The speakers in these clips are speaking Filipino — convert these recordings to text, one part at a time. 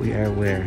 We are where?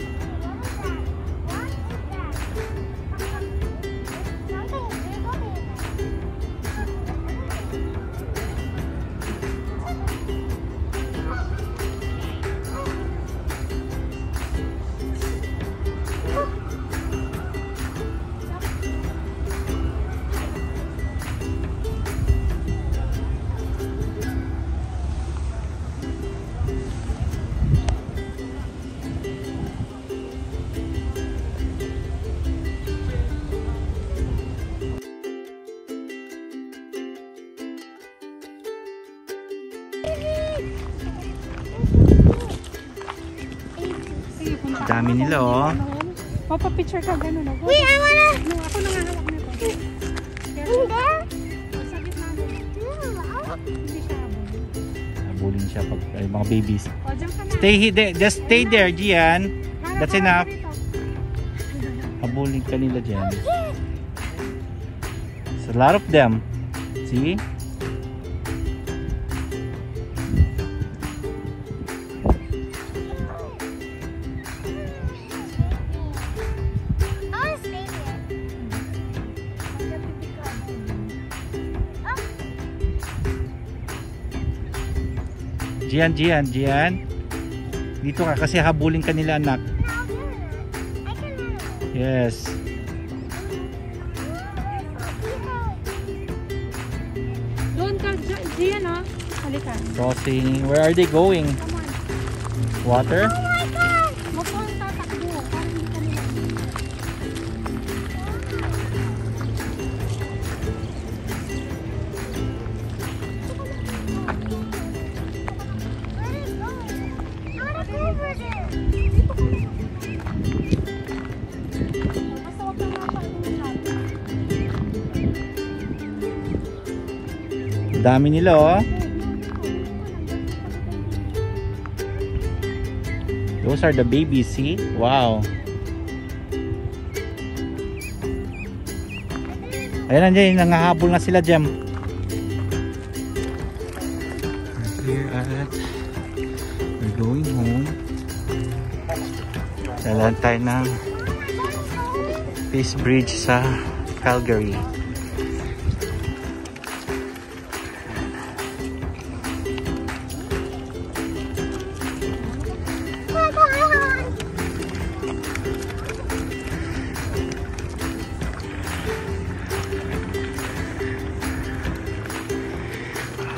Dami nila oh. Papa-picture ka gano'n. No? Wait, I wanna. No, ako nangahawak nito. In there? Sa gitna doon. Yeah. Hindi. Habulin siya pag ay, mga babies. O, dyan ka na. Stay here. Just stay there, Gian. That's enough. dito. Habulin ka nila dyan. There's a lot of them. See? Gian, Gian, Gian. Dito ka kasi habulin ka nila anak. Yes. Doon ka, Gian, oh. Halika. Crossing. Where are they going? On. Water? Dami nila oh. Those are the babies, see? Wow. Ayan nandiyan, nangahabol na sila dyan. Here at we're going home. Dalan tayo ng Peace Bridge sa Calgary.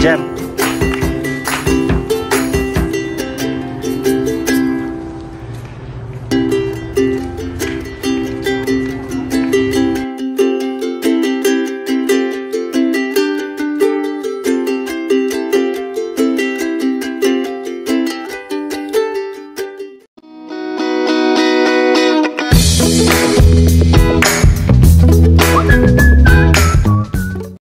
Jam.